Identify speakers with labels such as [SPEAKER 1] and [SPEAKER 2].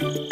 [SPEAKER 1] Bye.